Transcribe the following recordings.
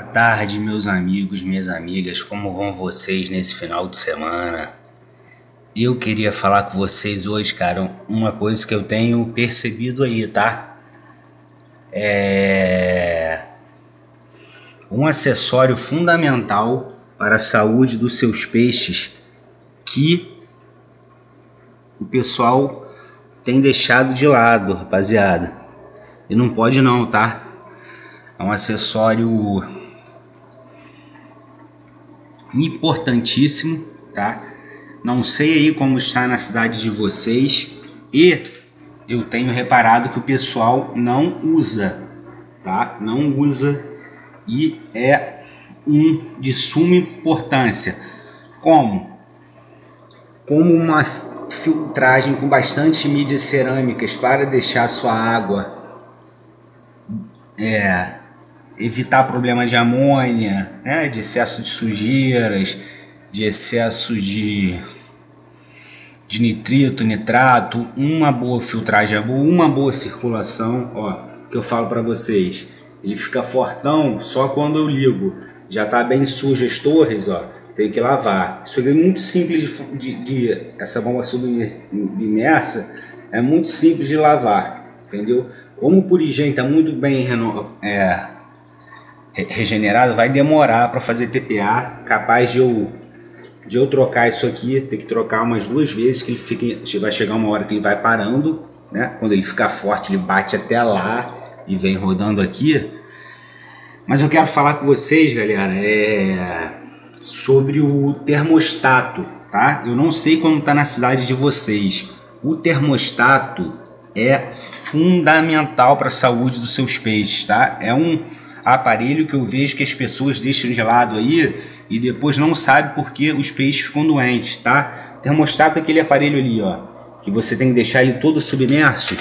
Boa tarde, meus amigos, minhas amigas, como vão vocês nesse final de semana? Eu queria falar com vocês hoje, cara, uma coisa que eu tenho percebido aí, tá? É um acessório fundamental para a saúde dos seus peixes que o pessoal tem deixado de lado, rapaziada. E não pode não, tá? É um acessório importantíssimo, tá? Não sei aí como está na cidade de vocês e eu tenho reparado que o pessoal não usa, tá? Não usa e é um de suma importância. Como? Como uma filtragem com bastante mídias cerâmicas para deixar sua água é, evitar problemas de amônia, né, de excesso de sujeiras, de excesso de, de nitrito, nitrato, uma boa filtragem, uma boa circulação, ó, que eu falo para vocês, ele fica fortão só quando eu ligo, já tá bem sujo as torres, ó, tem que lavar. Isso é muito simples de, de, de essa bomba submersa é muito simples de lavar, entendeu? Como o Purigen está muito bem é, regenerado, vai demorar para fazer TPA, capaz de eu, de eu trocar isso aqui, ter que trocar umas duas vezes, que ele fica, vai chegar uma hora que ele vai parando, né? Quando ele ficar forte, ele bate até lá e vem rodando aqui. Mas eu quero falar com vocês, galera, é sobre o termostato, tá? Eu não sei como tá na cidade de vocês. O termostato é fundamental para a saúde dos seus peixes, tá? É um aparelho que eu vejo que as pessoas deixam de lado aí e depois não sabe porque os peixes ficam doentes, tá? Termostato é aquele aparelho ali, ó, que você tem que deixar ele todo submerso.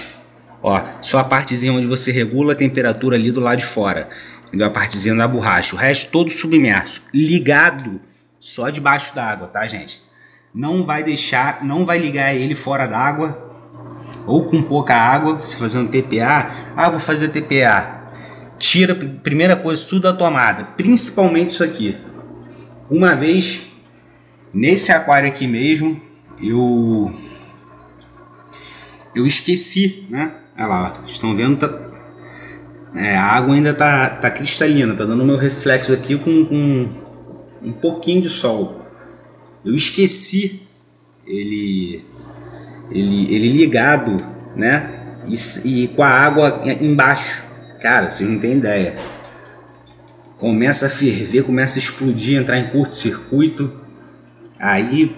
Ó, só a partezinha onde você regula a temperatura ali do lado de fora. Entendeu? A partezinha da borracha. O resto todo submerso, ligado só debaixo d'água, tá, gente? Não vai deixar, não vai ligar ele fora d'água ou com pouca água, você fazendo TPA. Ah, vou fazer TPA tira primeira coisa tudo da tomada, principalmente isso aqui. Uma vez nesse aquário aqui mesmo, eu eu esqueci, né? Olha lá, estão vendo tá, é, a água ainda tá, tá cristalina, tá dando meu reflexo aqui com, com um pouquinho de sol. Eu esqueci ele ele ele ligado, né? E, e com a água embaixo. Cara, vocês não têm ideia. Começa a ferver, começa a explodir, entrar em curto-circuito. Aí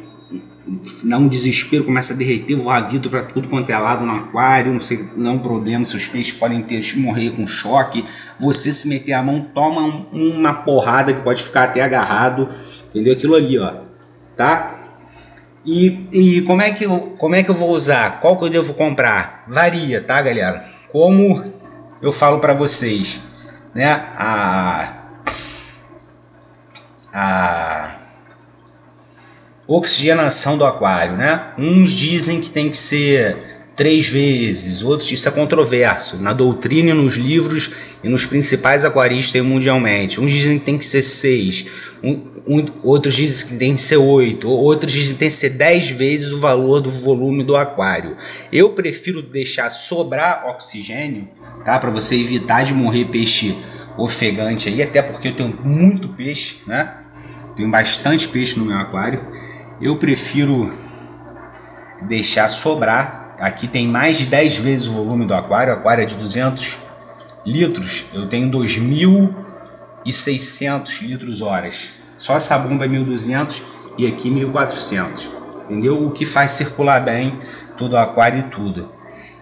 dá um desespero, começa a derreter, voar vidro para tudo quanto é lado no aquário. Não sei, não é um problema. Seus peixes podem ter morrer com choque. Você se meter a mão, toma uma porrada que pode ficar até agarrado. Entendeu? Aquilo ali, ó. Tá? E, e como, é que eu, como é que eu vou usar? Qual que eu devo comprar? Varia, tá, galera? Como eu falo para vocês, né? A, a oxigenação do aquário, né? Uns dizem que tem que ser três vezes, outros isso é controverso na doutrina nos livros e nos principais aquaristas mundialmente. Uns dizem que tem que ser seis, um, outros dizem que tem que ser oito, outros dizem que tem que ser dez vezes o valor do volume do aquário. Eu prefiro deixar sobrar oxigênio tá? Para você evitar de morrer peixe ofegante aí, até porque eu tenho muito peixe, né? Tenho bastante peixe no meu aquário. Eu prefiro deixar sobrar. Aqui tem mais de 10 vezes o volume do aquário. O aquário é de 200 litros. Eu tenho 2.600 litros horas. Só essa bomba é 1.200 e aqui 1.400. Entendeu? O que faz circular bem todo o aquário e tudo.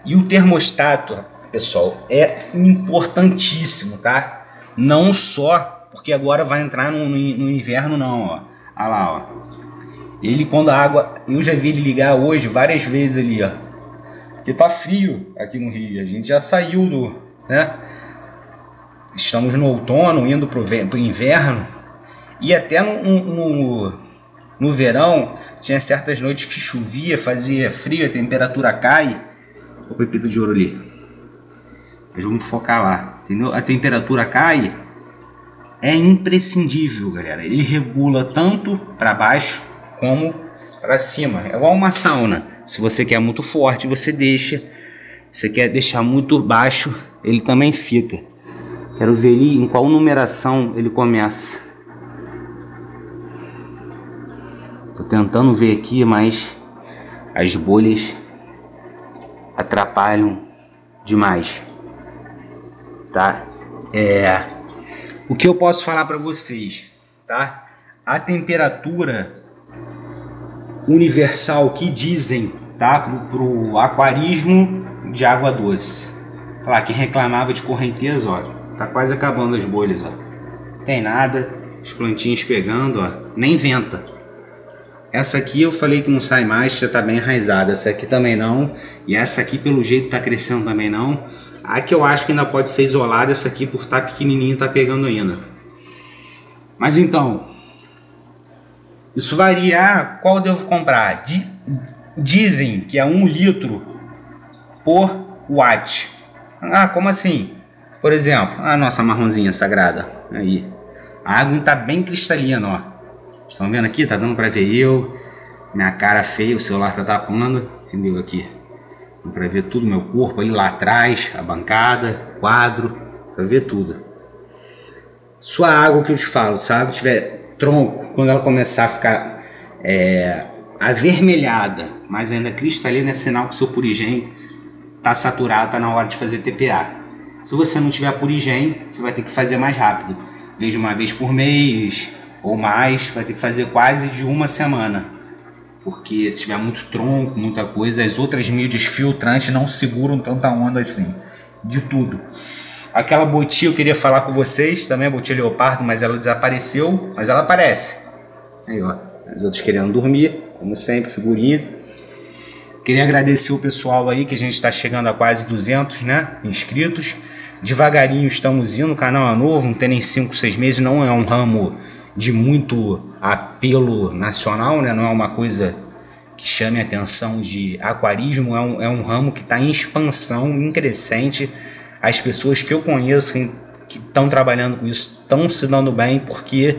E o termostato, pessoal, é importantíssimo, tá? Não só porque agora vai entrar no, no inverno, não, ó. Olha lá, ó. Ele, quando a água. Eu já vi ele ligar hoje várias vezes ali, ó. Porque tá frio aqui no Rio. A gente já saiu do. né? Estamos no outono, indo pro, pro inverno. E até no, no, no verão, tinha certas noites que chovia, fazia frio, a temperatura cai. O pepito de ouro ali. Mas vamos focar lá, entendeu? A temperatura cai é imprescindível, galera. Ele regula tanto para baixo como para cima. É igual uma sauna. Se você quer muito forte, você deixa. Se quer deixar muito baixo, ele também fica. Quero ver ali em qual numeração ele começa. Tô tentando ver aqui, mas as bolhas atrapalham demais. Tá? É o que eu posso falar para vocês, tá? A temperatura universal que dizem, tá? Pro, pro aquarismo de água doce. Olha lá, quem reclamava de correnteza, ó, tá quase acabando as bolhas, ó. Tem nada, as plantinhas pegando, ó, nem venta. Essa aqui eu falei que não sai mais, já tá bem enraizada. Essa aqui também não. E essa aqui pelo jeito tá crescendo também não. A que eu acho que ainda pode ser isolada, essa aqui por estar tá pequenininha tá pegando ainda. Mas então, isso varia. Qual devo comprar? Dizem que é um litro por watt. Ah, como assim? Por exemplo, a nossa marronzinha sagrada. Aí. A água está bem cristalina, ó. Estão vendo aqui? Tá dando para ver eu. Minha cara feia, o celular tá tapando. Entendeu aqui? Dá para ver tudo meu corpo ali lá atrás, a bancada, quadro, para ver tudo. Sua água que eu te falo, se a água tiver tronco, quando ela começar a ficar é, avermelhada, mas ainda cristalina, é sinal que o seu purigem está saturado, está na hora de fazer TPA. Se você não tiver purigem, você vai ter que fazer mais rápido. Veja uma vez por mês ou mais, vai ter que fazer quase de uma semana porque se tiver muito tronco, muita coisa, as outras mídias filtrantes não seguram tanta onda assim, de tudo. Aquela botia eu queria falar com vocês, também a botia leopardo, mas ela desapareceu, mas ela aparece. Aí ó, as outras querendo dormir, como sempre, figurinha. Queria agradecer o pessoal aí que a gente está chegando a quase 200 né, inscritos. Devagarinho estamos indo, o canal é novo, não tem nem 5, 6 meses, não é um ramo de muito apelo nacional, né? não é uma coisa que chame a atenção de aquarismo, é um, é um ramo que está em expansão, em crescente. As pessoas que eu conheço que estão trabalhando com isso estão se dando bem porque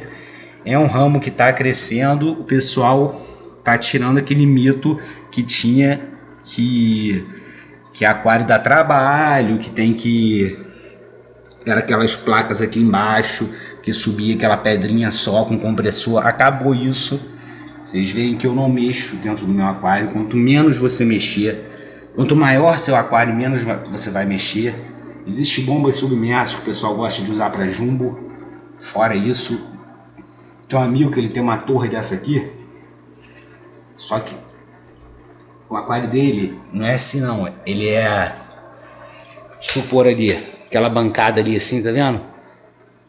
é um ramo que está crescendo, o pessoal está tirando aquele mito que tinha que, que aquário dá trabalho, que tem que. Era aquelas placas aqui embaixo que subia aquela pedrinha só com compressor. Acabou isso. Vocês veem que eu não mexo dentro do meu aquário. Quanto menos você mexer, quanto maior seu aquário, menos você vai mexer. Existe bombas submersas que o pessoal gosta de usar para jumbo. Fora isso, tem um amigo que ele tem uma torre dessa aqui. Só que o aquário dele não é assim não. Ele é. Supor ali, aquela bancada ali assim, tá vendo?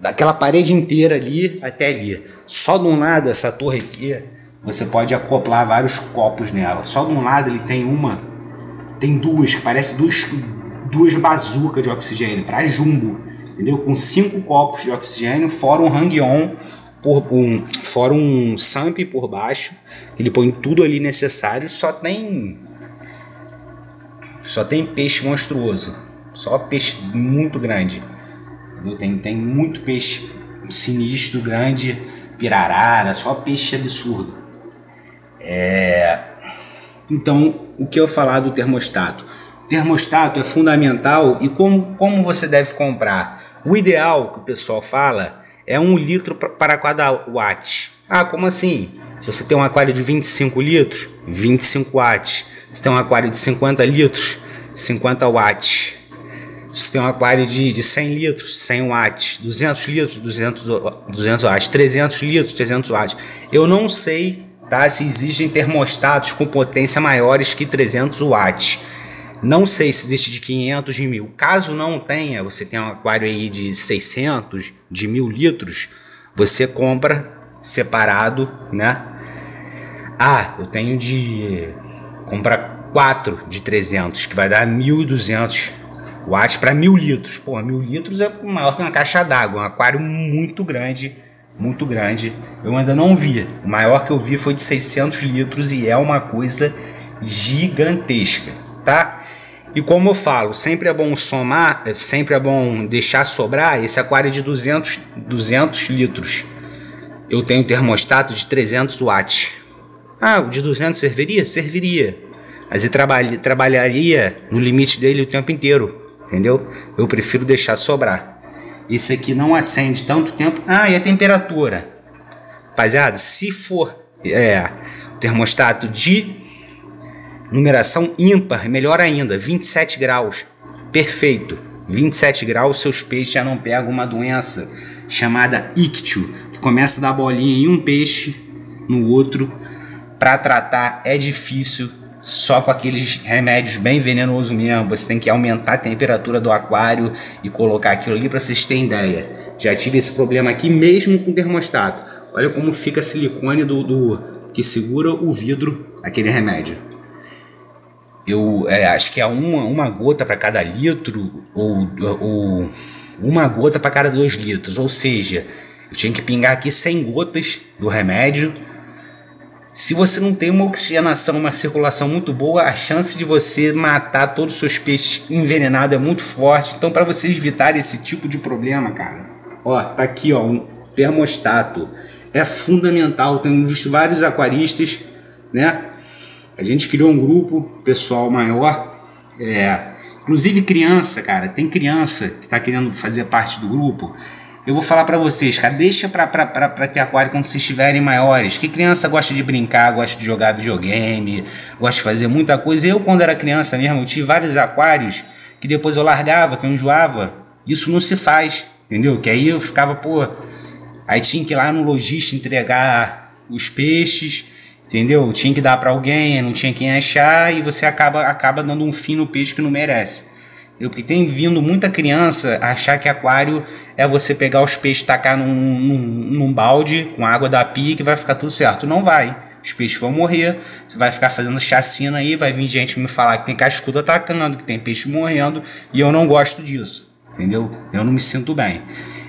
Daquela parede inteira ali até ali. Só de um lado, essa torre aqui, você pode acoplar vários copos nela. Só de um lado ele tem uma, tem duas, que parece duas, duas bazucas de oxigênio, para jumbo, entendeu? Com cinco copos de oxigênio, fora um hang-on, um, fora um samp por baixo, ele põe tudo ali necessário, só tem só tem peixe monstruoso, só peixe muito grande. Tem, tem muito peixe sinistro, grande, pirarara, só peixe absurdo. É... Então, o que eu falar do termostato? O termostato é fundamental e como, como você deve comprar? O ideal que o pessoal fala é um litro para cada watt. Ah, como assim? Se você tem um aquário de 25 litros, 25 watts. Se tem um aquário de 50 litros, 50 watts. Se você tem um aquário de, de 100 litros, 100 watts, 200 litros, 200, 200 watts, 300 litros, 300 watts. Eu não sei tá, se existem termostatos com potência maiores que 300 watts. Não sei se existe de 500, de 1000. Caso não tenha, você tem um aquário aí de 600, de 1000 litros, você compra separado, né? Ah, eu tenho de compra 4 de 300, que vai dar 1200 watts para mil litros. Pô, mil litros é maior que uma caixa d'água, um aquário muito grande, muito grande. Eu ainda não vi. O maior que eu vi foi de 600 litros e é uma coisa gigantesca, tá? E como eu falo, sempre é bom somar, sempre é bom deixar sobrar. Esse aquário é de 200, 200 litros. Eu tenho termostato de 300 watts. Ah, o de 200 serviria? Serviria. Mas ele trabalha, trabalharia no limite dele o tempo inteiro. Entendeu? Eu prefiro deixar sobrar. Esse aqui não acende tanto tempo. Ah, e a temperatura? Rapaziada, se for é, termostato de Numeração ímpar, melhor ainda, 27 graus. Perfeito. 27 graus, seus peixes já não pegam uma doença chamada ictio, que começa a dar bolinha em um peixe, no outro. Para tratar é difícil, só com aqueles remédios bem venenosos mesmo. Você tem que aumentar a temperatura do aquário e colocar aquilo ali para vocês terem ideia. Já tive esse problema aqui mesmo com termostato. Olha como fica a silicone do, do que segura o vidro, aquele remédio eu é, acho que é uma, uma gota para cada litro ou, ou uma gota para cada dois litros, ou seja, eu tinha que pingar aqui 100 gotas do remédio. Se você não tem uma oxigenação, uma circulação muito boa, a chance de você matar todos os seus peixes envenenados é muito forte. Então, para vocês evitarem esse tipo de problema, cara, ó, tá aqui, ó, um termostato é fundamental. Tenho visto vários aquaristas, né, a gente criou um grupo pessoal maior, é, inclusive criança, cara, tem criança que está querendo fazer parte do grupo. Eu vou falar para vocês, cara, deixa para ter aquário quando vocês estiverem maiores. Que criança gosta de brincar, gosta de jogar videogame, gosta de fazer muita coisa. Eu, quando era criança mesmo, eu tive vários aquários que depois eu largava, que eu enjoava. Isso não se faz, entendeu? Que aí eu ficava, pô. Aí tinha que ir lá no lojista entregar os peixes Entendeu? Tinha que dar para alguém, não tinha quem achar e você acaba, acaba dando um fim no peixe que não merece. Eu, porque tem vindo muita criança achar que aquário é você pegar os peixes, tacar num, num, num balde com água da pia que vai ficar tudo certo. Não vai. Os peixes vão morrer, você vai ficar fazendo chacina aí, vai vir gente me falar que tem cascudo atacando, que tem peixe morrendo, e eu não gosto disso, entendeu? Eu não me sinto bem.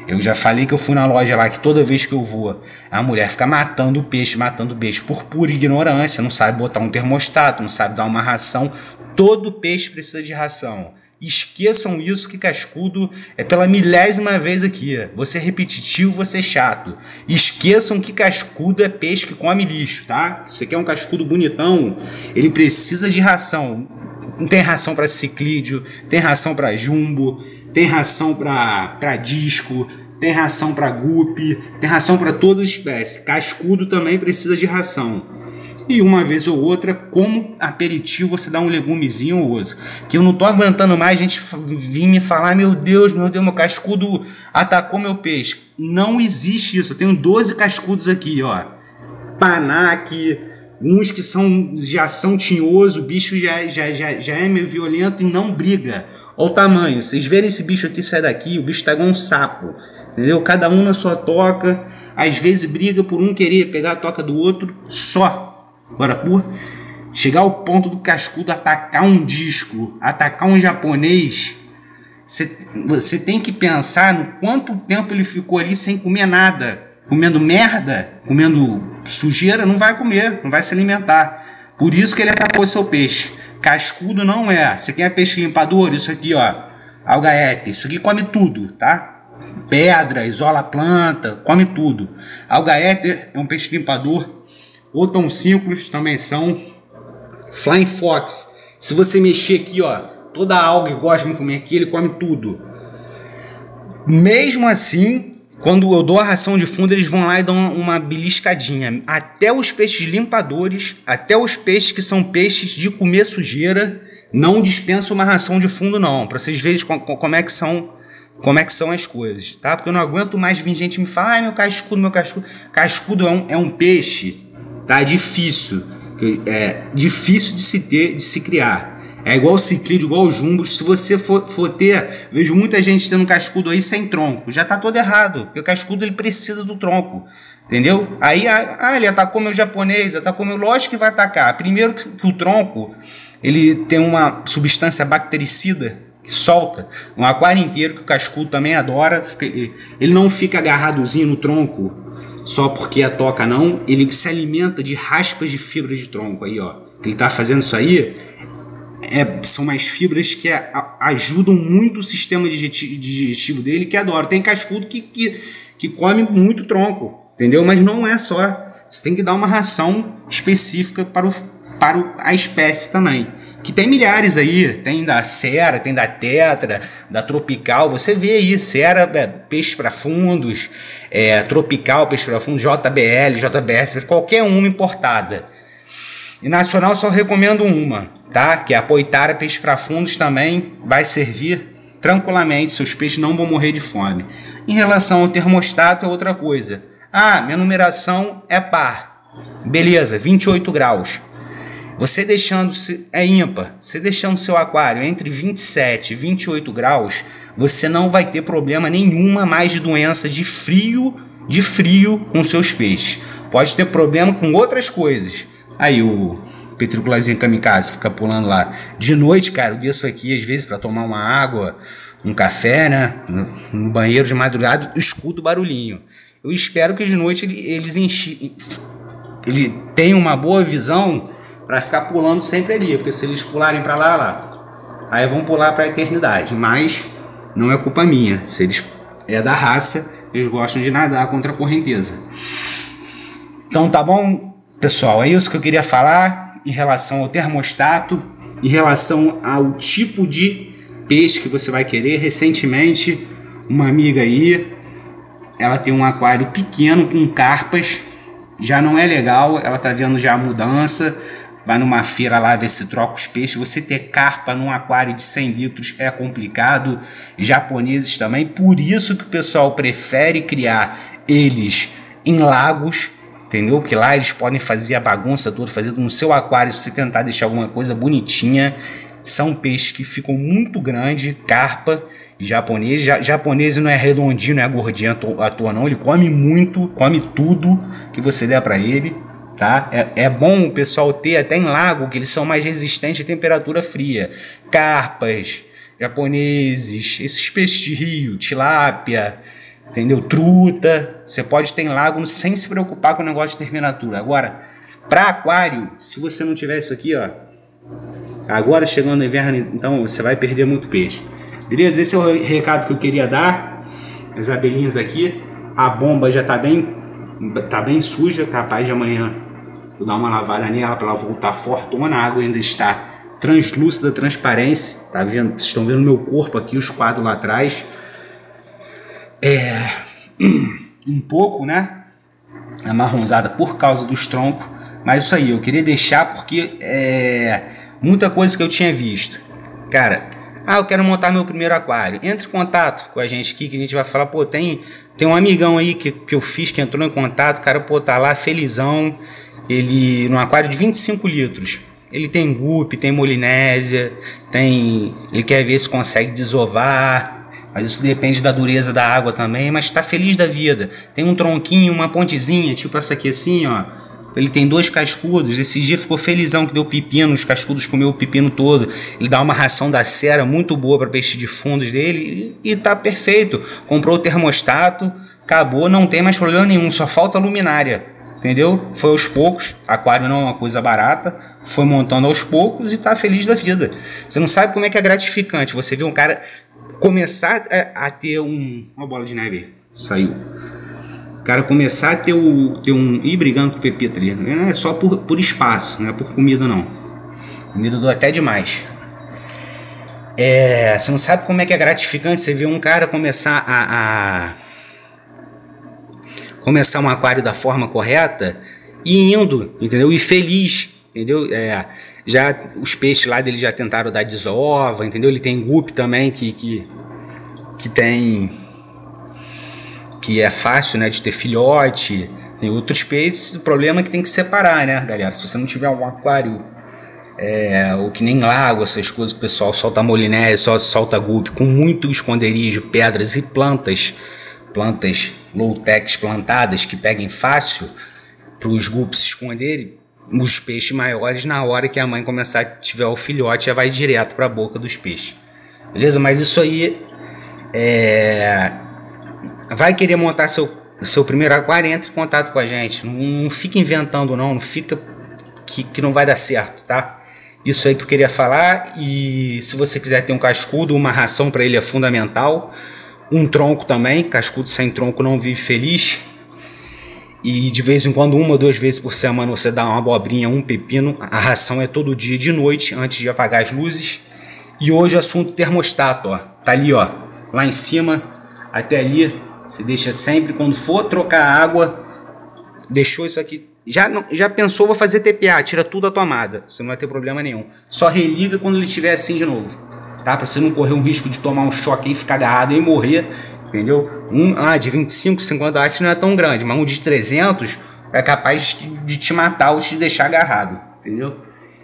Eu já falei que eu fui na loja lá que toda vez que eu vou, a mulher fica matando o peixe, matando o peixe por pura ignorância, não sabe botar um termostato, não sabe dar uma ração. Todo peixe precisa de ração. Esqueçam isso que cascudo é pela milésima vez aqui. Você é repetitivo, você é chato. Esqueçam que cascudo é peixe que come lixo, tá? Você quer um cascudo bonitão, ele precisa de ração. Tem ração para ciclídeo, tem ração para jumbo, tem ração para disco, tem ração para guppy, tem ração para todas as espécies. Cascudo também precisa de ração. E uma vez ou outra, como aperitivo, você dá um legumezinho ou outro. Que eu não tô aguentando mais gente vir me falar: meu Deus, meu Deus, meu cascudo atacou meu peixe. Não existe isso. Eu tenho 12 cascudos aqui, ó. Panac, uns que são já são tinhoso, o bicho já, já, já, já é meio violento e não briga. Olha o tamanho. Vocês verem esse bicho aqui sair daqui, o bicho tá igual um sapo. Entendeu? Cada um na sua toca. Às vezes briga por um querer pegar a toca do outro só. Agora, por chegar ao ponto do cascudo atacar um disco, atacar um japonês, você tem que pensar no quanto tempo ele ficou ali sem comer nada. Comendo merda, comendo sujeira, não vai comer, não vai se alimentar. Por isso que ele atacou seu peixe. Cascudo não é. Você quer peixe limpador? Isso aqui, ó. Algaete. Isso aqui come tudo, tá? Pedra, isola planta, come tudo. Algaete é um peixe limpador. Otoncínclos também são. Flying Fox. Se você mexer aqui, ó, toda a alga que gosta de comer aqui, ele come tudo. Mesmo assim, quando eu dou a ração de fundo, eles vão lá e dão uma beliscadinha. Até os peixes limpadores, até os peixes que são peixes de comer sujeira, não dispensam uma ração de fundo, não. Para vocês verem como é que são como é que são as coisas, tá? Porque eu não aguento mais vir gente me falar, ai meu cascudo, meu cascudo. Cascudo é um, é um peixe, tá? É difícil. É difícil de se ter, de se criar. É igual o ciclídeo, igual o jumbo. Se você for, for ter, vejo muita gente tendo cascudo aí sem tronco. Já está todo errado, porque o cascudo ele precisa do tronco. Entendeu? Aí, ah, ah, ele atacou meu japonês, atacou meu. Lógico que vai atacar. Primeiro que, que o tronco ele tem uma substância bactericida que solta. Um aquário inteiro que o cascudo também adora. Ele não fica agarradozinho no tronco só porque a toca, não. Ele se alimenta de raspas de fibra de tronco aí, ó. Ele está fazendo isso aí é, são mais fibras que a, ajudam muito o sistema digestivo dele, que adora. Tem cascudo que, que, que come muito tronco, entendeu? Mas não é só. Você tem que dar uma ração específica para, o, para a espécie também que tem milhares aí, tem da Sera, tem da Tetra, da Tropical, você vê aí, Sera, é, para fundos, é, Tropical, peixe para fundos, JBL, JBS, qualquer uma importada. E nacional só recomendo uma, tá? Que é a Poitara Peixe para Fundos também vai servir tranquilamente, seus peixes não vão morrer de fome. Em relação ao termostato é outra coisa. Ah, minha numeração é par. Beleza, 28 graus. Você deixando é ímpar, você deixando seu aquário entre 27 e 28 graus, você não vai ter problema nenhuma mais de doença de frio, de frio com seus peixes. Pode ter problema com outras coisas. Aí o petriculazinho kamikaze fica pulando lá. De noite, cara, eu desço aqui às vezes para tomar uma água, um café, né? No banheiro de madrugada, escuto barulhinho. Eu espero que de noite eles enchi, ele tenha uma boa visão para ficar pulando sempre ali, porque se eles pularem para lá, lá, aí vão pular para a eternidade. Mas não é culpa minha. Se eles é da raça, eles gostam de nadar contra a correnteza. Então tá bom, pessoal, é isso que eu queria falar em relação ao termostato, em relação ao tipo de peixe que você vai querer. Recentemente, uma amiga aí, ela tem um aquário pequeno com carpas, já não é legal, ela tá vendo já a mudança vai numa feira lá ver se troca os peixes. Você ter carpa num aquário de 100 litros é complicado. Japoneses também. Por isso que o pessoal prefere criar eles em lagos, entendeu? Que lá eles podem fazer a bagunça toda, fazer no seu aquário, se você tentar deixar alguma coisa bonitinha. São peixes que ficam muito grandes, carpa japonês. Ja, japonês não é redondinho, não é gordinho à toa, não. Ele come muito, come tudo que você der para ele tá? É, é bom o pessoal ter até em lago que eles são mais resistentes à temperatura fria. Carpas, japoneses, esses peixes de rio, tilápia, entendeu? Truta. Você pode ter em lago sem se preocupar com o negócio de temperatura. Agora, para aquário, se você não tiver isso aqui, ó, agora chegando no inverno, então você vai perder muito peixe. Beleza? Esse é o recado que eu queria dar. As abelhinhas aqui, a bomba já tá bem tá bem suja, capaz de amanhã Vou dar uma lavada nela para ela voltar fortuna. A água ainda está translúcida, transparência. Tá vendo? Vocês estão vendo meu corpo aqui, os quadros lá atrás. É um pouco, né? Amarronzada por causa dos troncos. Mas isso aí, eu queria deixar porque é muita coisa que eu tinha visto. Cara, ah, eu quero montar meu primeiro aquário. Entre em contato com a gente aqui que a gente vai falar, pô, tem, tem um amigão aí que, que eu fiz que entrou em contato, cara, pô, tá lá felizão ele no aquário de 25 litros. Ele tem gupe, tem molinésia, tem, ele quer ver se consegue desovar, mas isso depende da dureza da água também, mas está feliz da vida. Tem um tronquinho, uma pontezinha, tipo essa aqui assim, ó. Ele tem dois cascudos. Esse dia ficou felizão que deu pepino, os cascudos comeu o pepino todo. Ele dá uma ração da cera muito boa para peixe de fundos dele e tá perfeito. Comprou o termostato, acabou, não tem mais problema nenhum, só falta luminária entendeu? Foi aos poucos, aquário não é uma coisa barata, foi montando aos poucos e tá feliz da vida. Você não sabe como é que é gratificante você ver um cara começar a, a ter um. Uma bola de neve saiu. O cara começar a ter, o, ter um. ir brigando com o Pepito ali. Não é só por, por espaço, não é por comida não. Comida do até demais. É, você não sabe como é que é gratificante você ver um cara começar a, a começar um aquário da forma correta e indo, entendeu? E feliz, entendeu? É, já os peixes lá dele já tentaram dar desova, entendeu? Ele tem gupe também que, que, que tem que é fácil, né, de ter filhote. Tem outros peixes, o problema é que tem que separar, né, galera? Se você não tiver um aquário é, ou que nem lago, essas coisas o pessoal solta moliné, solta gupe, com muito esconderijo, pedras e plantas, plantas low-tech plantadas que peguem fácil para os guppies se esconderem, os peixes maiores, na hora que a mãe começar a tiver o filhote, já vai direto para a boca dos peixes. Beleza? Mas isso aí é... vai querer montar seu, seu primeiro aquário, entre em contato com a gente. Não, não fica inventando não, não fica que, que não vai dar certo, tá? Isso aí que eu queria falar. E se você quiser ter um cascudo, uma ração para ele é fundamental. Um tronco também, cascudo sem tronco não vive feliz. E de vez em quando, uma ou duas vezes por semana, você dá uma abobrinha, um pepino. A ração é todo dia de noite, antes de apagar as luzes. E hoje o assunto termostato, ó. Tá ali, ó. Lá em cima, até ali. Você deixa sempre, quando for trocar água, deixou isso aqui. Já, não, já pensou, vou fazer TPA, tira tudo a tomada. Você não vai ter problema nenhum. Só religa quando ele estiver assim de novo. Tá? Pra você não correr um risco de tomar um choque e ficar agarrado e morrer entendeu? Um ah, de 25, 50 reais não é tão grande, mas um de 300 é capaz de te matar ou te deixar agarrado, entendeu?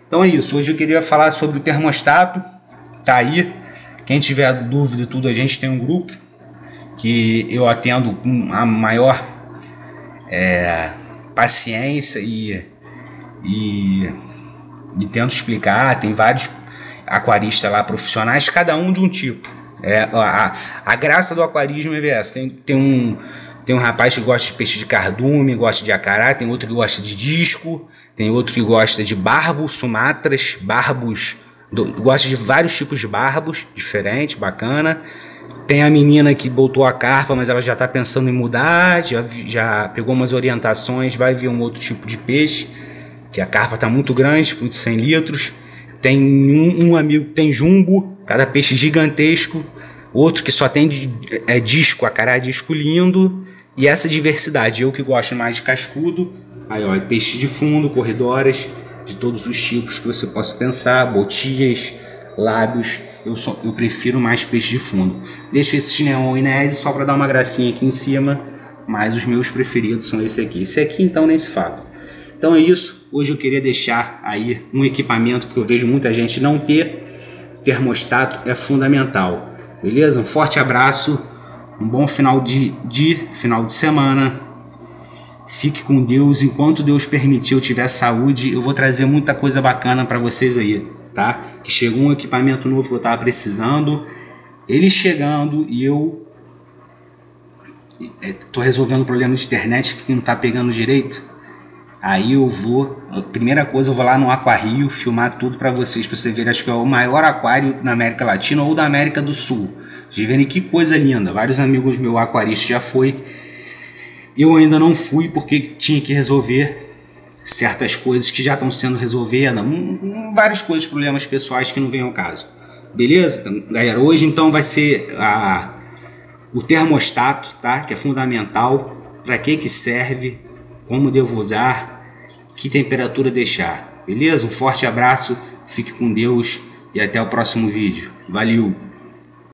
Então é isso, hoje eu queria falar sobre o termostato, tá aí. Quem tiver dúvida tudo, a gente tem um grupo que eu atendo com a maior é, paciência e, e, e tento explicar. Tem vários aquaristas lá profissionais, cada um de um tipo. É, a, a graça do aquarismo é essa. Tem, tem, um, tem um rapaz que gosta de peixe de cardume, gosta de acará, tem outro que gosta de disco, tem outro que gosta de barbo, sumatras, barbos, do, gosta de vários tipos de barbos diferentes, bacana. Tem a menina que botou a carpa, mas ela já está pensando em mudar, já, já pegou umas orientações, vai ver um outro tipo de peixe, que a carpa está muito grande, muito 100 litros. Tem um, um amigo que tem jumbo, cada peixe gigantesco, outro que só tem é, disco, a cara disco lindo, e essa diversidade. Eu que gosto mais de cascudo, aí ó, peixe de fundo, corredoras, de todos os tipos que você possa pensar, botias, lábios, eu, só, eu prefiro mais peixe de fundo. Deixo esse neon inese só para dar uma gracinha aqui em cima, mas os meus preferidos são esse aqui. Esse aqui então nem se fala. Então é isso, hoje eu queria deixar aí um equipamento que eu vejo muita gente não ter, termostato é fundamental. Beleza? Um forte abraço, um bom final de, de final de semana. Fique com Deus. Enquanto Deus permitir eu tiver saúde, eu vou trazer muita coisa bacana para vocês aí, tá? Que chegou um equipamento novo que eu tava precisando. Ele chegando e eu tô resolvendo um problema de internet que não tá pegando direito. Aí eu vou, primeira coisa, eu vou lá no Aquario filmar tudo para vocês, para vocês verem, acho que é o maior aquário na América Latina ou da América do Sul. Vocês verem que coisa linda. Vários amigos meus aquaristas já foi. Eu ainda não fui porque tinha que resolver certas coisas que já estão sendo resolvidas, várias coisas, problemas pessoais que não vêm ao caso. Beleza, galera? Hoje então vai ser a, o termostato, tá? Que é fundamental. Para que que serve? Como devo usar, que temperatura deixar. Beleza? Um forte abraço, fique com Deus e até o próximo vídeo. Valeu!